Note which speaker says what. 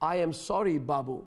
Speaker 1: I am sorry, Babu.